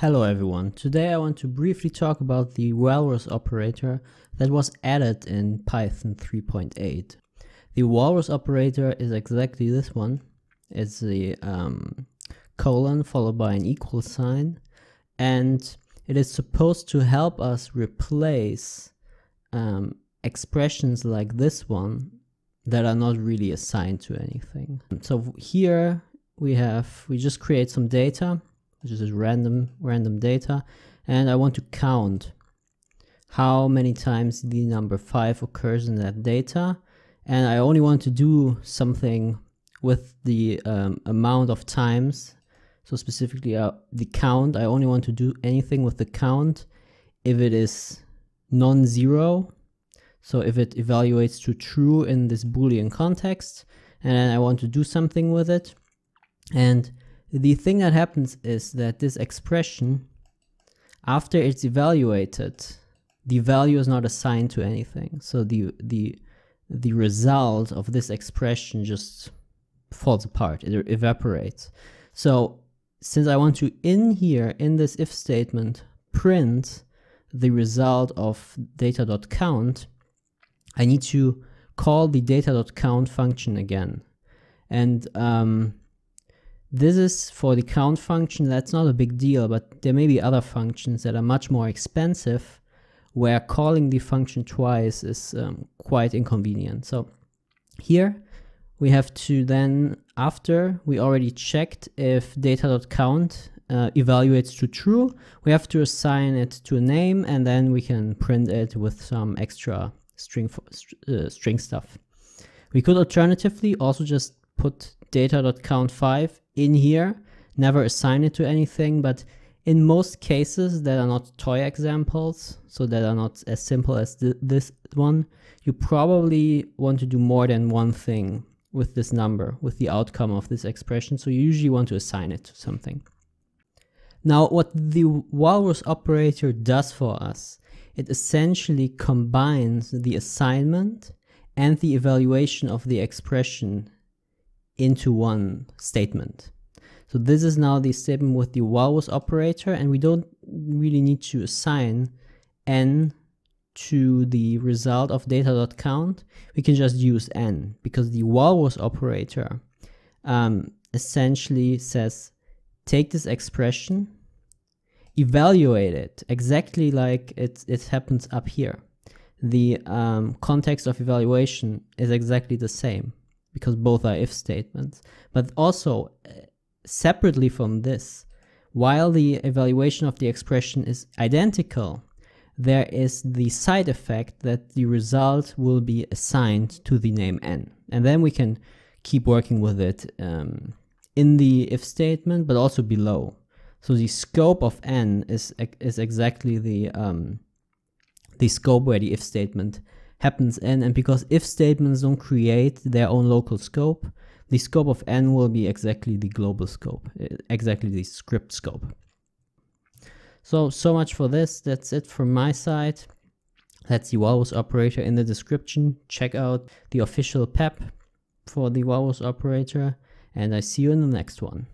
Hello everyone, today I want to briefly talk about the walrus operator that was added in Python 3.8. The walrus operator is exactly this one. It's the um, colon followed by an equal sign and it is supposed to help us replace um, expressions like this one that are not really assigned to anything. So here we have, we just create some data which is just random random data. And I want to count how many times the number 5 occurs in that data. And I only want to do something with the um, amount of times. So specifically uh, the count. I only want to do anything with the count if it is non-zero. So if it evaluates to true in this boolean context and I want to do something with it. And the thing that happens is that this expression, after it's evaluated, the value is not assigned to anything. So the the the result of this expression just falls apart. It evaporates. So since I want to in here in this if statement print the result of data.count, I need to call the data.count function again. And um, this is for the count function, that's not a big deal, but there may be other functions that are much more expensive where calling the function twice is um, quite inconvenient. So here we have to then, after we already checked if data.count uh, evaluates to true, we have to assign it to a name and then we can print it with some extra string, uh, string stuff. We could alternatively also just put data.count5 in here, never assign it to anything, but in most cases that are not toy examples, so that are not as simple as th this one, you probably want to do more than one thing with this number, with the outcome of this expression, so you usually want to assign it to something. Now, what the walrus operator does for us, it essentially combines the assignment and the evaluation of the expression into one statement. So this is now the statement with the walrus operator and we don't really need to assign n to the result of data.count. We can just use n because the walrus operator um, essentially says take this expression, evaluate it exactly like it, it happens up here. The um, context of evaluation is exactly the same because both are if statements. But also, uh, separately from this, while the evaluation of the expression is identical, there is the side effect that the result will be assigned to the name n. And then we can keep working with it um, in the if statement, but also below. So the scope of n is, is exactly the, um, the scope where the if statement happens in, and because if statements don't create their own local scope, the scope of n will be exactly the global scope, eh, exactly the script scope. So, so much for this. That's it from my side. That's the walrus operator in the description. Check out the official PEP for the walrus operator, and I see you in the next one.